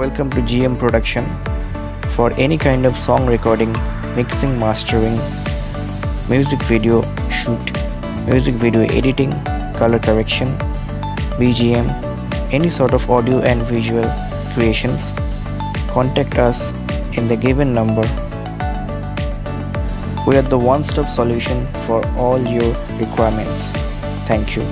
Welcome to GM Production. For any kind of song recording, mixing, mastering, music video shoot, music video editing, color correction, BGM, any sort of audio and visual creations, contact us in the given number. We are the one stop solution for all your requirements. Thank you.